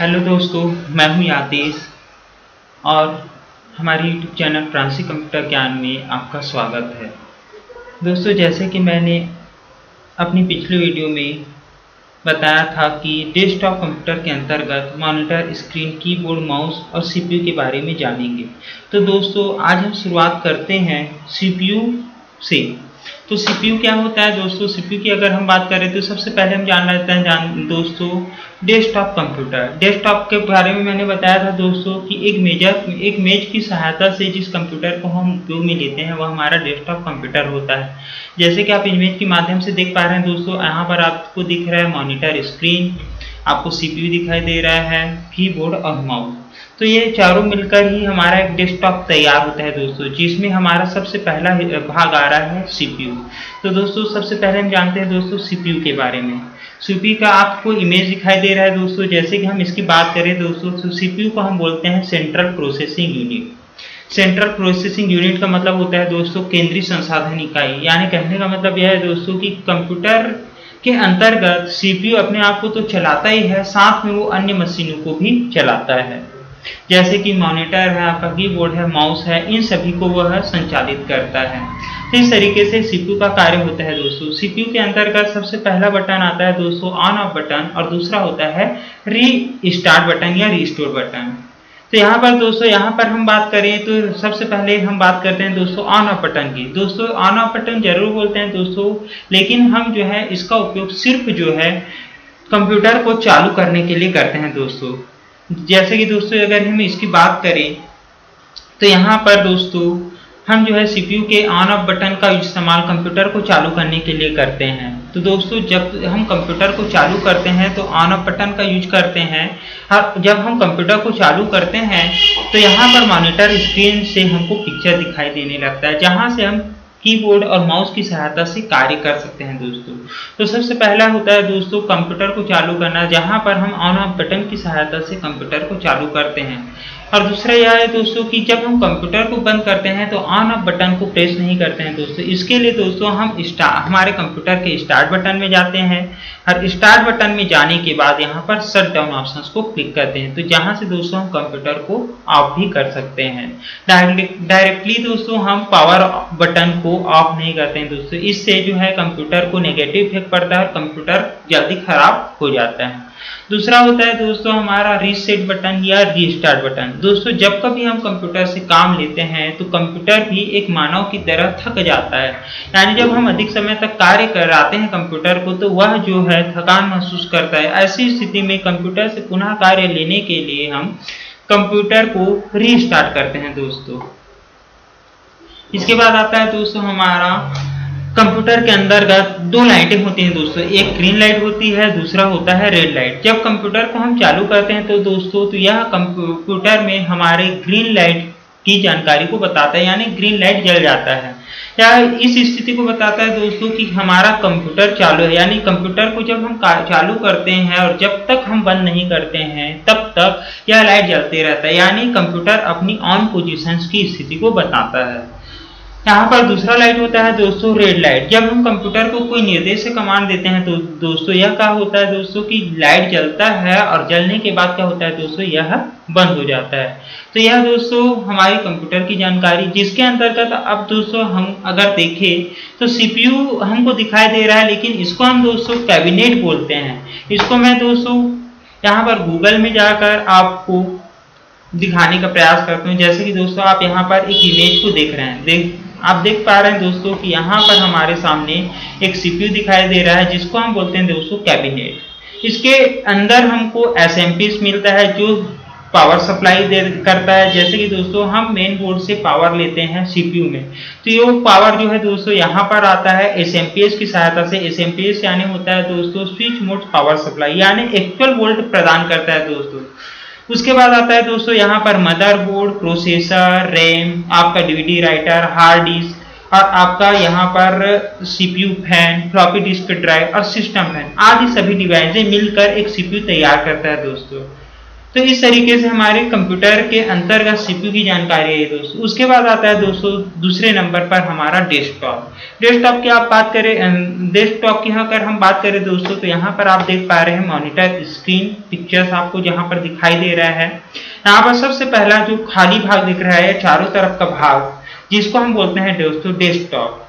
Hello दोस्तों, मैं हूँ यादेश और हमारे यूट्यूब चैनल फ्रांसी कंप्यूटर ज्ञान में आपका स्वागत है। दोस्तों, जैसे कि मैंने अपनी पिछले वीडियो में बताया था कि डेस्कटॉप कंप्यूटर के अंतर्गत मॉनिटर स्क्रीन कीबोर्ड माउस और सीपीयू के बारे में जानेंगे। तो दोस्तों, आज हम शुरुआत करते हैं सीपीयू से। तो सीपीयू क्या होता है दोस्तों? सीपीयू की अगर हम बात करें तो सबसे पहले हम जान लेते हैं जान, दोस्तों डेस्कटॉप कंप्यूटर डेस्कटॉप के बारे में मैंने बताया था दोस्तों कि एक मेजर एक मेज की सहायता से जिस कंप्यूटर को हम उपयोग में लेते हैं, वह हमारा डेस्कटॉप कंप्यूटर होता है। जैसे कि आप इमेज के माध्यम से देख पा रहे हैं दोस्तों, यहाँ पर आपको दिख रहा है मॉनिटर स्क्रीन आपको सीपीयू दिखाई दे रहा है कीबोर्ड और माउस तो ये चारों मिलकर ही हमारा एक डेस्कटॉप तैयार होता है दोस्तों, जिसमें हमारा सबसे पहला भाग आ रहा है सीपीयू तो दोस्तों, सबसे पहले हम जानते हैं दोस्तों सीपीयू के बारे में। सीपीयू का आपको इमेज दिखाई दे रहा है दोस्तों, जैसे कि हम इसकी बात करें दोस्तों तो सीपीयू को हम बोलते हैं central processing unit central processing unit का मतलब होता है दोस्तों, केंद्रीय संसाधन इकाई। यानी कहने का मतलब यह है दोस्तों कि कंप्यूटर के अंतर्गत सीपीयू अपने आप को तो चलाता ही है, साथ में वो अन्य मशीनों को भी चलाता है। जैसे कि मॉनिटर है, आपका कीबोर्ड है माउस है, इन सभी को वह संचालित करता है। तो इस तरीके से सीपीयू का कार्य होता है दोस्तों। सीपीयू के अंतर्गत सबसे पहला बटन आता है दोस्तों ऑन ऑफ़ बटन, और दूसरा होता है री स्टार्ट बटन या रीस्टोर बटन। तो यहाँ पर दोस्तों, यहाँ पर हम बात करें तो सबसे पहले हम बात करते हैं दोस्तों ऑन ऑफ़ बटन की। दोस्तों ऑन ऑफ़ बटन ज़रूर बोलते हैं दोस्तों, लेकिन हम जो है इसका उपयोग सिर्फ़ जो है कंप्यूटर को चालू करने के लिए करते हैं दोस्तों। जैसे कि दोस्तों, अगर हम इसकी बात करें तो यहाँ पर दोस्तों, हम जो है सीपीयू के ऑन ऑफ़ बटन का इस्तेमाल कंप्यूटर को चालू करने के लिए करते हैं। तो दोस्तों, जब हम कंप्यूटर को चालू करते हैं तो ऑन ऑफ़ बटन का यूज़ करते हैं। और जब हम कंप्यूटर को चालू करते हैं तो यहाँ पर मॉनिटर स्क्रीन से हमको पिक्चर दिखाई देने लगता है, जहाँ से हम कीबोर्ड और माउस की सहायता से कार्य कर सकते हैं दोस्तों। तो सबसे पहला होता है दोस्तों, कंप्यूटर को चालू करना, जहाँ पर हम ऑन ऑफ़ बटन की सहायता से कंप्यूटर को चालू करते हैं। और दूसरा यह है दोस्तों कि जब हम कंप्यूटर को बंद करते हैं तो ऑन ऑफ़ बटन को प्रेस नहीं करते हैं दोस्तों। इसके लिए दोस्तों हम हमारे कंप्यूटर के स्टार्ट बटन में जाते हैं और स्टार्ट बटन में जाने के बाद यहाँ पर शट डाउन ऑप्शन को क्लिक करते हैं। तो जहाँ से दोस्तों हम कंप्यूटर को ऑफ़ भी कर सकते हैं। डायरेक्टली दोस्तों हम पावर बटन को ऑफ़ नहीं करते हैं दोस्तों। इससे जो है कंप्यूटर को नेगेटिव इफ़ेक्ट पड़ता है और कंप्यूटर जल्दी खराब हो जाता है। दूसरा होता है दोस्तों हमारा रीसेट बटन या रीस्टार्ट बटन दोस्तों, जब कभी हम कंप्यूटर से काम लेते हैं तो कंप्यूटर भी एक मानव की तरह थक जाता है। यानी जब हम अधिक समय तक कार्य कराते हैं कंप्यूटर को तो वह जो है थकान महसूस करता है। ऐसी स्थिति में कंप्यूटर से पुनः कार्य लेने के लिए हम कंप्यूटर को रीस्टार्ट करते हैं दोस्तों। इसके बाद आता है दोस्तों हमारा कंप्यूटर के अंतर्गत दो लाइटें होती हैं दोस्तों, एक ग्रीन लाइट होती है, दूसरा होता है रेड लाइट जब कंप्यूटर को हम चालू करते हैं तो दोस्तों तो यह कंप्यूटर में हमारे ग्रीन लाइट की जानकारी को बताता है, यानी ग्रीन लाइट जल जाता है। या इस स्थिति को बताता है दोस्तों कि हमारा कंप्यूटर चालू है, यानी कंप्यूटर को जब हम चालू करते हैं और जब तक हम बंद नहीं करते हैं, तब तक यह लाइट जलते रहता है, यानी कंप्यूटर अपनी ऑन पोजिशन की स्थिति को बताता है। यहाँ पर दूसरा लाइट होता है दोस्तों रेड लाइट जब हम कंप्यूटर को कोई निर्देश कमांड देते हैं तो दोस्तों यह क्या होता है दोस्तों की लाइट जलता है और जलने के बाद क्या होता है दोस्तों यह बंद हो जाता है। तो यह दोस्तों हमारी कंप्यूटर की जानकारी जिसके अंतर्गत अब दोस्तों हम अगर देखें तो सीपीयू हमको दिखाई दे रहा है लेकिन इसको हम दोस्तों कैबिनेट बोलते हैं। इसको मैं दोस्तों यहाँ पर गूगल में जाकर आपको दिखाने का प्रयास करता हूँ। जैसे कि दोस्तों आप यहाँ पर एक इमेज को देख रहे हैं। देख आप देख पा रहे हैं दोस्तों कि यहाँ पर हमारे सामने एक सीपीयू दिखाई दे रहा है, जिसको हम बोलते हैं दोस्तों कैबिनेट इसके अंदर हमको एसएमपीएस मिलता है, जो पावर सप्लाई दे, करता है। जैसे कि दोस्तों, हम मेन बोर्ड से पावर लेते हैं सीपीयू में। तो ये पावर जो है दोस्तों, यहाँ पर आता है एस की सहायता से। एस यानी होता है दोस्तों स्विच मोड पावर सप्लाई यानी एक्चुअल वोल्ट प्रदान करता है दोस्तों। उसके बाद आता है दोस्तों यहाँ पर मदरबोर्ड प्रोसेसर, रैम, आपका डीवीडी राइटर, हार्ड डिस्क और आपका यहाँ पर CPU fan, floppy disk drive और सिस्टम फ़ैन। आदि सभी डिवाइसें मिलकर एक सीपीयू तैयार करता है दोस्तों। तो इस तरीके से हमारे कंप्यूटर के अंतर्गत सीपीयू की जानकारी है दोस्तों। उसके बाद आता है दोस्तों, दूसरे नंबर पर हमारा डेस्कटॉप डेस्कटॉप की आप बात करें डेस्कटॉप की अगर हम बात करें दोस्तों तो यहाँ पर आप देख पा रहे हैं मॉनिटर स्क्रीन पिक्चर्स आपको जहाँ पर दिखाई दे रहा है। यहाँ पर सबसे पहला जो खाली भाग दिख रहा है, चारों तरफ़ का भाग, जिसको हम बोलते हैं दोस्तों डेस्कटॉप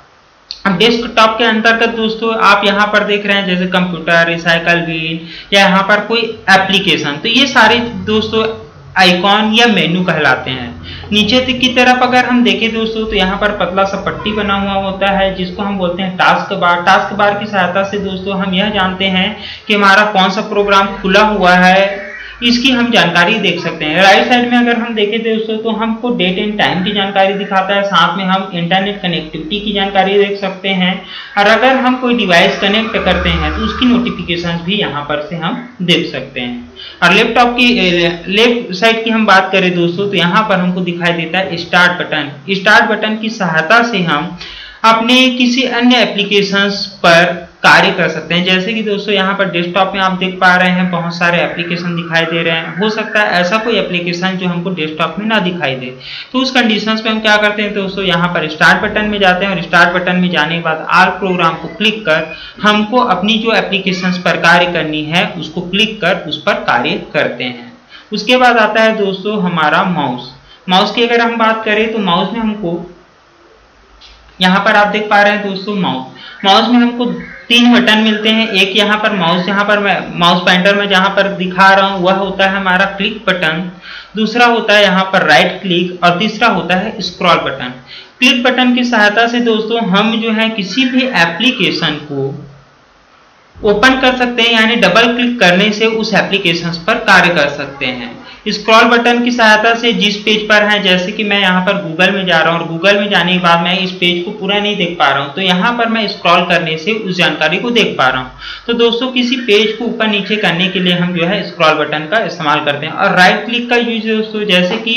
डेस्कटॉप के अंतर्गत दोस्तों, आप यहाँ पर देख रहे हैं जैसे कंप्यूटर रिसाइकल बिन या यहाँ पर कोई एप्लीकेशन तो ये सारे दोस्तों आइकॉन या मेनू कहलाते हैं। नीचे की तरफ़ अगर हम देखें दोस्तों तो यहाँ पर पतला सा पट्टी बना हुआ होता है, जिसको हम बोलते हैं टास्क बार टास्क बार की सहायता से दोस्तों, हम यह जानते हैं कि हमारा कौन सा प्रोग्राम खुला हुआ है इसकी हम जानकारी देख सकते हैं। राइट साइड में अगर हम देखें दोस्तों तो हमको डेट एंड टाइम की जानकारी दिखाता है। साथ में हम इंटरनेट कनेक्टिविटी की जानकारी देख सकते हैं। और अगर हम कोई डिवाइस कनेक्ट करते हैं तो उसकी नोटिफिकेशन भी यहाँ पर से हम देख सकते हैं। और लैपटॉप की लेफ़्ट साइड की हम बात करें दोस्तों तो यहाँ पर हमको दिखाई देता है स्टार्ट बटन स्टार्ट बटन की सहायता से हम अपने किसी अन्य एप्लीकेशंस पर कार्य कर सकते हैं। जैसे कि दोस्तों, यहाँ पर डेस्कटॉप में आप देख पा रहे हैं, बहुत सारे एप्लीकेशन दिखाई दे रहे हैं। हो सकता है ऐसा कोई एप्लीकेशन जो हमको डेस्कटॉप में ना दिखाई दे। तो उस कंडीशंस पे हम क्या करते हैं दोस्तों, यहाँ पर स्टार्ट बटन में जाते हैं और स्टार्ट बटन में जाने के बाद आल प्रोग्राम को क्लिक कर हमको अपनी जो एप्लीकेशन पर कार्य करनी है, उसको क्लिक कर उस पर कार्य करते हैं। उसके बाद आता है दोस्तों, हमारा माउस माउस की अगर हम बात करें तो माउस में हमको, यहाँ पर आप देख पा रहे हैं दोस्तों माउस माउस में हमको तीन बटन मिलते हैं। एक यहाँ पर माउस यहाँ पर मैं माउस पॉइंटर में जहाँ पर दिखा रहा हूँ, वह होता है हमारा क्लिक बटन दूसरा होता है यहाँ पर राइट क्लिक और तीसरा होता है स्क्रॉल बटन क्लिक बटन की सहायता से दोस्तों, हम जो है किसी भी एप्लीकेशन को ओपन कर सकते हैं, यानी डबल क्लिक करने से उस एप्लीकेशन पर कार्य कर सकते हैं। स्क्रॉल बटन की सहायता से जिस पेज पर है, जैसे कि मैं यहाँ पर गूगल में जा रहा हूँ और गूगल में जाने के बाद मैं इस पेज को पूरा नहीं देख पा रहा हूँ तो यहाँ पर मैं स्क्रॉल करने से उस जानकारी को देख पा रहा हूँ। तो दोस्तों, किसी पेज को ऊपर नीचे करने के लिए हम जो है स्क्रॉल बटन का इस्तेमाल करते हैं और राइट क्लिक का यूज़ दोस्तों, जैसे कि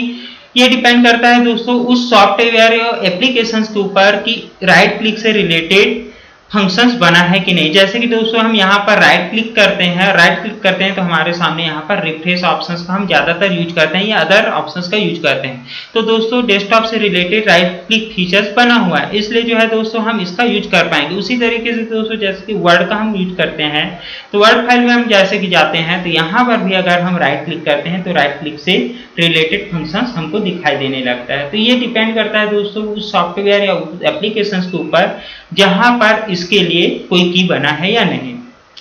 ये डिपेंड करता है दोस्तों, उस सॉफ्टवेयर या एप्लीकेशन के ऊपर कि राइट क्लिक से रिलेटेड फ़ंक्शंस बना है कि नहीं? जैसे कि दोस्तों, हम यहाँ पर राइट क्लिक करते हैं राइट क्लिक करते हैं तो हमारे सामने यहाँ पर रिफ्रेश ऑप्शंस का हम ज़्यादातर यूज़ करते हैं या अदर ऑप्शंस का यूज़ करते हैं। तो दोस्तों डेस्कटॉप से रिलेटेड राइट क्लिक फीचर्स बना हुआ है। इसलिए जो है दोस्तों, हम इसका यूज़ कर पाएँगे। उसी तरीके से दोस्तों, जैसे कि वर्ड का हम यूज़ करते हैं तो वर्ड फ़ाइल में हम जैसे कि जाते हैं तो यहाँ पर भी अगर हम राइट क्लिक करते हैं तो राइट क्लिक से रिलेटेड फ़ंक्शन हमको दिखाई देने लगता है। तो ये डिपेंड करता है दोस्तों, उस सॉफ्टवेयर या एप्लीकेशन के ऊपर। जहाँ पर इसके लिए कोई की बना है या नहीं।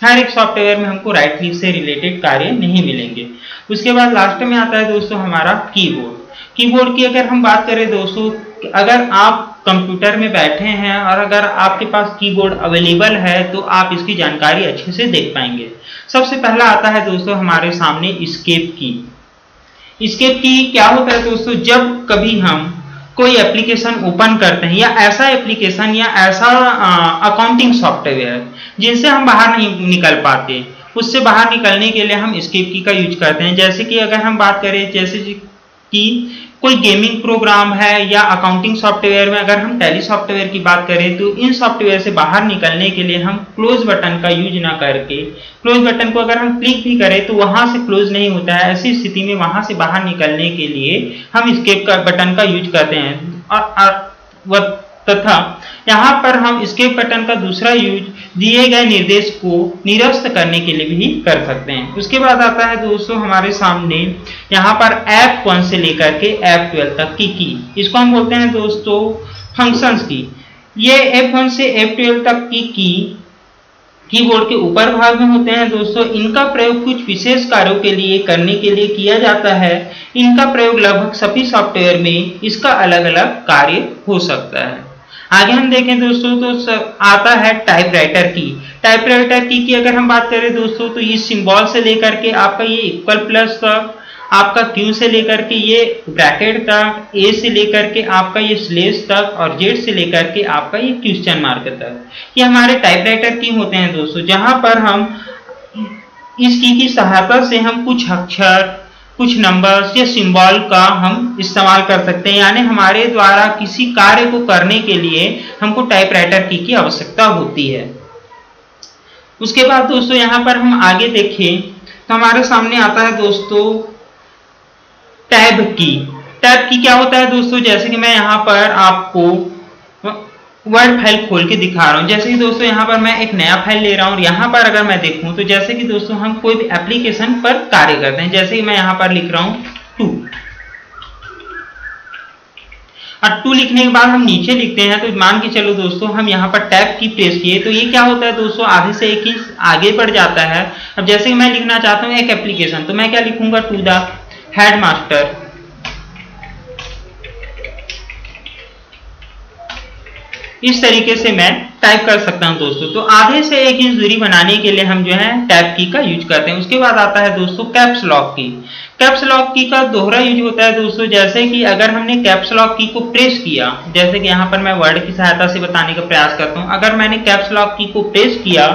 हर एक सॉफ्टवेयर में हमको राइट क्लिक से रिलेटेड कार्य नहीं मिलेंगे। उसके बाद लास्ट में आता है दोस्तों हमारा कीबोर्ड कीबोर्ड की अगर हम बात करें दोस्तों, अगर आप कंप्यूटर में बैठे हैं और अगर आपके पास कीबोर्ड अवेलेबल है तो आप इसकी जानकारी अच्छे से देख पाएँगे। सबसे पहला आता है दोस्तों हमारे सामने स्केप की स्केप की क्या होता है दोस्तों? जब कभी हम कोई एप्लीकेशन ओपन करते हैं, या ऐसा एप्लीकेशन या ऐसा अकाउंटिंग सॉफ्टवेयर जिनसे हम बाहर नहीं निकल पाते। उससे बाहर निकलने के लिए हम स्केप की का यूज़ करते हैं। जैसे कि अगर हम बात करें, जैसे कि कोई गेमिंग प्रोग्राम है या अकाउंटिंग सॉफ्टवेयर में अगर हम टैली सॉफ्टवेयर की बात करें तो इन सॉफ्टवेयर से बाहर निकलने के लिए हम क्लोज बटन का यूज़ ना करके क्लोज बटन को अगर हम क्लिक भी करें तो वहाँ से क्लोज नहीं होता है। ऐसी स्थिति में वहाँ से बाहर निकलने के लिए हम स्केप का बटन का यूज़ करते हैं। और, तथा यहाँ पर हम स्केप बटन का दूसरा यूज़ दिए गए निर्देश को निरस्त करने के लिए भी कर सकते हैं। उसके बाद आता है दोस्तों हमारे सामने यहाँ पर ऐप वन से लेकर के ऐप ट्वेल्व तक की की इसको हम बोलते हैं दोस्तों फ़ंक्शंस की। ये एफ़ वन से एफ़ ट्वेल्व तक की की कीबोर्ड के ऊपर भाग में होते हैं। दोस्तों इनका प्रयोग कुछ विशेष कार्यों के लिए करने के लिए किया जाता है। इनका प्रयोग लगभग सभी सॉफ्टवेयर में इसका अलग अलग कार्य हो सकता है। आगे हम देखें दोस्तों तो आता है टाइपराइटर की। टाइपराइटर की की अगर हम बात करें दोस्तों तो इस सिंबल से लेकर के आपका ये इक्वल प्लस तक आपका क्यू से लेकर के ये ब्रैकेट तक ए से लेकर के आपका ये स्लेस तक और जेड से लेकर के आपका ये क्वेश्चन मार्क तक। ये हमारे टाइपराइटर की होते हैं दोस्तों, जहाँ पर हम इस की सहायता से हम कुछ अक्षर कुछ नंबर्स या सिंबल का हम इस्तेमाल कर सकते हैं। यानी हमारे द्वारा किसी कार्य को करने के लिए हमको टाइपराइटर की की आवश्यकता होती है। उसके बाद दोस्तों, यहाँ पर हम आगे देखें तो हमारे सामने आता है दोस्तों, टैब की। टैब की क्या होता है दोस्तों? जैसे कि मैं यहाँ पर आपको वर्ड फ़ाइल खोल के दिखा रहा हूँ। जैसे कि दोस्तों, यहाँ पर मैं एक नया फ़ाइल ले रहा हूँ यहाँ पर अगर मैं देखूँ तो जैसे कि दोस्तों, हम कोई भी एप्लीकेशन पर कार्य करते हैं। जैसे कि मैं यहाँ पर लिख रहा हूँ टू और टू लिखने के बाद हम नीचे लिखते हैं तो मान के चलो दोस्तों, हम यहाँ पर टैप की प्रेस किए तो ये क्या होता है दोस्तों, आधे से एक इंच आगे बढ़ जाता है। अब जैसे कि मैं लिखना चाहता हूँ एक एप्लीकेशन तो मैं क्या लिखूँगा टू द हेड मास्टर इस तरीके से मैं टाइप कर सकता हूँ दोस्तों। तो आधे से एक इंच दूरी बनाने के लिए हम जो है टैप की का यूज़ करते हैं। उसके बाद आता है दोस्तों caps lock key caps lock key का दोहरा यूज़ होता है दोस्तों, जैसे कि अगर हमने कैप्स लॉक की को प्रेस किया, जैसे कि यहाँ पर मैं वर्ड की सहायता से बताने का प्रयास करता हूँ। अगर मैंने कैप्स लॉक की को प्रेस किया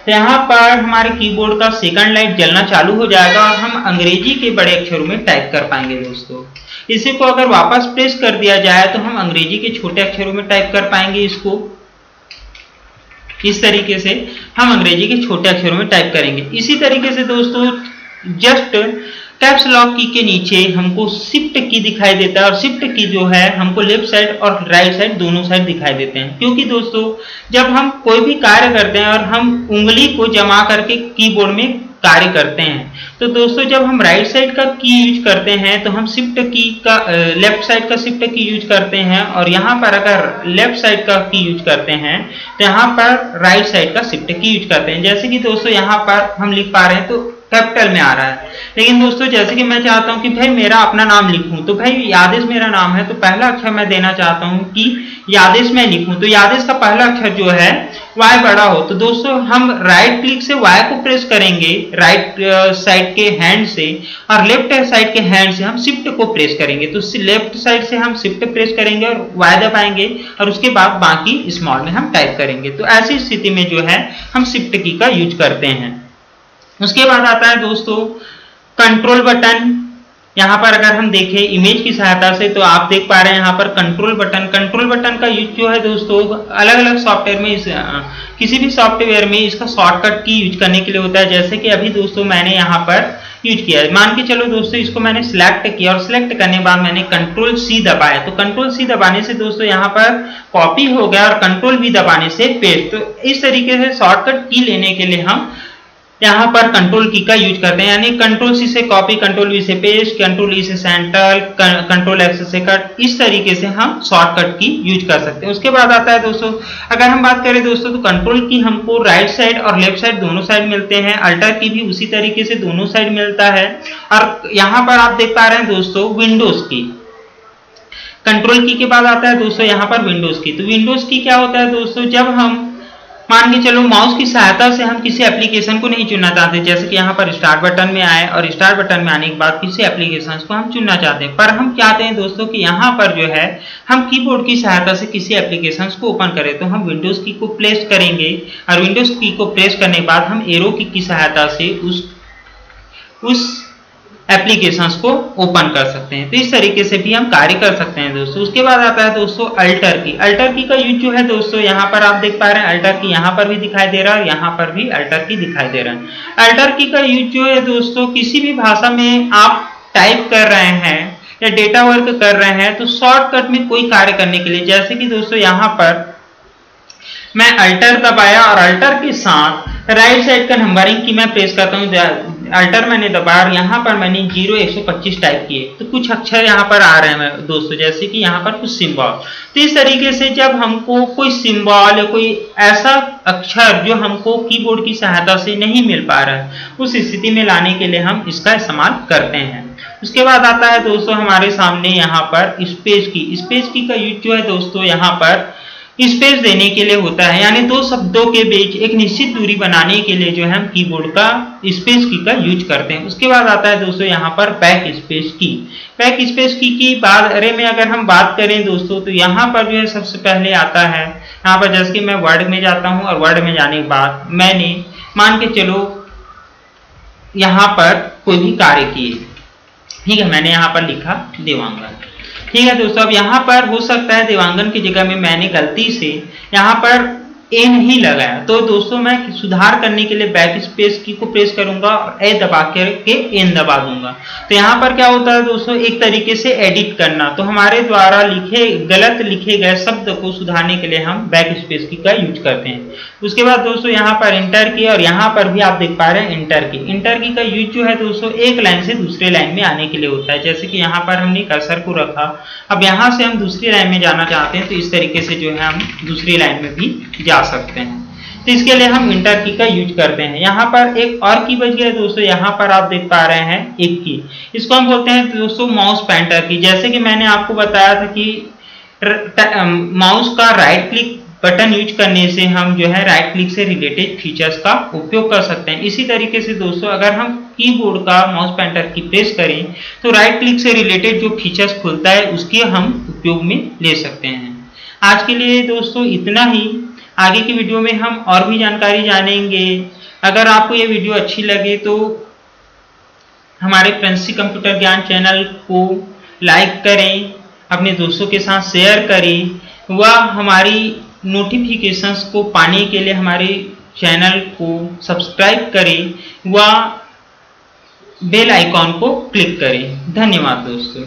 तो यहाँ पर हमारे कीबोर्ड का सेकंड लाइट जलना चालू हो जाएगा और हम अंग्रेज़ी के बड़े अक्षरों में टाइप कर पाएँगे दोस्तों। इसी को अगर वापस प्रेस कर दिया जाए तो हम अंग्रेज़ी के छोटे अक्षरों में टाइप कर पाएँगे इसको। इस तरीके से हम अंग्रेज़ी के छोटे अक्षरों में टाइप करेंगे। इसी तरीके से दोस्तों जस्ट कैप्स लॉक की के नीचे हमको शिफ्ट की दिखाई देता है और शिफ्ट की जो है, हमको लेफ़्ट साइड और राइट साइड दोनों साइड दिखाई देते हैं। क्योंकि दोस्तों, जब हम कोई भी कार्य करते हैं और हम उंगली को जमा करके कीबोर्ड में कार्य करते हैं। तो दोस्तों, जब हम राइट साइड का की यूज़ करते हैं तो हम शिफ्ट की का लेफ़्ट साइड का शिफ्ट की यूज़ करते हैं और यहाँ पर अगर लेफ़्ट साइड का की यूज़ करते हैं तो यहाँ पर राइट साइड का शिफ्ट की यूज़ करते हैं। जैसे कि दोस्तों, यहाँ पर हम लिख पा रहे हैं तो कैपिटल में आ रहा है। लेकिन दोस्तों, जैसे कि मैं चाहता हूँ कि भाई मेरा अपना नाम लिखूं तो भाई यादेश मेरा नाम है तो पहला अक्षर मैं देना चाहता हूँ कि यादेश में लिखूं। तो यादेश का पहला अक्षर जो है वाई बड़ा हो तो दोस्तों हम राइट क्लिक से वाई को प्रेस करेंगे राइट साइड के हैंड से, और लेफ़्ट साइड के हैंड से हम शिफ्ट को प्रेस करेंगे। तो लेफ़्ट साइड से हम शिफ्ट प्रेस करेंगे और वाई दबाएँगे, और उसके बाद बाकी स्मॉल में हम टाइप करेंगे। तो ऐसी स्थिति में जो है, हम शिफ्ट की का यूज़ करते हैं। उसके बाद आता है दोस्तों कंट्रोल बटन यहाँ पर अगर हम देखें इमेज की सहायता से तो आप देख पा रहे हैं यहाँ पर कंट्रोल बटन कंट्रोल बटन का यूज़ जो है दोस्तों अलग अलग सॉफ्टवेयर में इस किसी भी सॉफ्टवेयर में इसका शॉर्टकट की यूज़ करने के लिए होता है, जैसे कि अभी दोस्तों मैंने यहाँ पर यूज़ किया है। मान के चलो दोस्तों, इसको मैंने सिलेक्ट किया और सिलेक्ट करने के बाद मैंने कंट्रोल सी दबाया। तो कंट्रोल सी दबाने से दोस्तों यहाँ पर कॉपी हो गया और कंट्रोल भी दबाने से पेस्ट तो इस तरीके से शॉर्टकट की लेने के लिए हम यहाँ पर कंट्रोल की का यूज़ करते हैं, यानी कंट्रोल सी से कॉपी कंट्रोल वी से पेस्ट कंट्रोल ई से सेंटर कंट्रोल एक्स से कट इस तरीके से हम शॉर्टकट की यूज़ कर सकते हैं। उसके बाद आता है दोस्तों, अगर हम बात करें दोस्तों तो कंट्रोल की हमको राइट साइड और लेफ़्ट साइड दोनों साइड मिलते हैं अल्टर की भी उसी तरीके से दोनों साइड मिलता है। और यहाँ पर आप देख पा रहे हैं दोस्तों विंडोज़ की कंट्रोल की के बाद आता है दोस्तों, यहाँ पर विंडोज़ की तो विंडोज़ की क्या होता है दोस्तों, जब हम मान के चलो माउस की सहायता से हम किसी एप्लीकेशन को नहीं चुनना चाहते, जैसे कि यहाँ पर स्टार्ट बटन में आए और स्टार्ट बटन में आने के बाद किसी एप्लीकेशन को हम चुनना चाहते हैं। पर हम चाहते हैं दोस्तों कि यहाँ पर जो है, हम कीबोर्ड की सहायता से किसी एप्लीकेशन को ओपन करें। तो हम विंडोज़ की को प्लेस करेंगे और विंडोज़ की को प्रेस करने के बाद हम एरो की सहायता से उस उस एप्लीकेशंस को ओपन कर सकते हैं। तो इस तरीके से भी हम कार्य कर सकते हैं दोस्तों। उसके बाद आता है दोस्तों अल्टर की अल्टर की का यूज़ जो है दोस्तों, यहाँ पर आप देख पा रहे हैं अल्टर की यहाँ पर भी दिखाई दे रहा है यहाँ पर भी अल्टर की दिखाई दे रहा है। अल्टर की का यूज़ जो है दोस्तों, किसी भी भाषा में आप टाइप कर रहे हैं या डेटा वर्क कर रहे हैं तो शॉर्टकट में कोई कार्य करने के लिए, जैसे कि दोस्तों यहाँ पर मैं अल्टर दबाया और अल्टर के साथ राइट साइड का नंबरिंग की मैं प्रेस करता हूँ अल्टर मैंने दबा और यहाँ पर मैंने ज़ीरो एक सौ पच्चीस टाइप किए। तो कुछ अक्षर यहाँ पर आ रहे हैं दोस्तों, जैसे कि यहाँ पर कुछ सिंबल तो इस तरीके से जब हमको कोई सिंबल या कोई ऐसा अक्षर जो हमको कीबोर्ड की सहायता से नहीं मिल पा रहा है, उस स्थिति में लाने के लिए हम इसका इस्तेमाल करते हैं। उसके बाद आता है दोस्तों हमारे सामने यहाँ पर स्पेस की स्पेस की का यूज़ जो है दोस्तों यहाँ पर स्पेस देने के लिए होता है। यानी दो शब्दों के बीच एक निश्चित दूरी बनाने के लिए जो है हम कीबोर्ड का स्पेस की का यूज़ करते हैं। उसके बाद आता है दोस्तों यहाँ पर back space key back space key की बात, अरे में अगर हम बात करें दोस्तों तो यहाँ पर जो है सबसे पहले आता है। यहाँ पर जैसे कि मैं वर्ड में जाता हूँ और वर्ड में जाने के बाद मैंने मान के चलो यहाँ पर कोई भी कार्य किए। ठीक है, मैंने यहाँ पर लिखा देवांगन। ठीक है दोस्तों, अब यहाँ पर हो सकता है देवांगन की जगह में मैंने गलती से यहाँ पर ए नहीं लगाया तो दोस्तों, मैं सुधार करने के लिए बैक स्पेस की को प्रेस करूँगा और ए दबा करके एन दबा दूँगा। तो यहाँ पर क्या होता है दोस्तों, एक तरीके से एडिट करना। तो हमारे द्वारा लिखे, गलत लिखे गए शब्द को सुधारने के लिए हम बैक स्पेस की का यूज़ करते हैं। उसके बाद दोस्तों, यहाँ पर इंटर की और यहाँ पर भी आप देख पा रहे हैं इंटर की इंटर की का यूज़ जो है दोस्तों, एक लाइन से दूसरे लाइन में आने के लिए होता है। जैसे कि यहाँ पर हमने कर्सर को रखा। अब यहाँ से हम दूसरी लाइन में जाना चाहते हैं तो इस तरीके से जो है हम दूसरी लाइन में भी जा सकते हैं। तो इसके लिए हम इंटर की का यूज़ करते हैं। यहाँ पर एक और की बच गया दोस्तों। यहाँ पर आप देख पा रहे हैं एक की इसको हम बोलते हैं दोस्तों माउस पैंटर की जैसे कि मैंने आपको बताया था कि माउस का राइट क्लिक बटन यूज़ करने से हम जो है राइट क्लिक से रिलेटेड फीचर्स का उपयोग कर सकते हैं। इसी तरीके से दोस्तों अगर हम कीबोर्ड का माउस पैंटर की प्रेस करें तो राइट क्लिक से रिलेटेड जो फीचर्स खुलता है, उसके हम उपयोग में ले सकते हैं। आज के लिए दोस्तों इतना ही। आगे की वीडियो में हम और भी जानकारी जानेंगे। अगर आपको ये वीडियो अच्छी लगे तो हमारे फ्रेंसी कंप्यूटर ज्ञान चैनल को लाइक करें, अपने दोस्तों के साथ शेयर करें, व हमारी नोटिफिकेशंस को पाने के लिए हमारे चैनल को सब्सक्राइब करें, व बेल आइकॉन को क्लिक करें। धन्यवाद दोस्तों।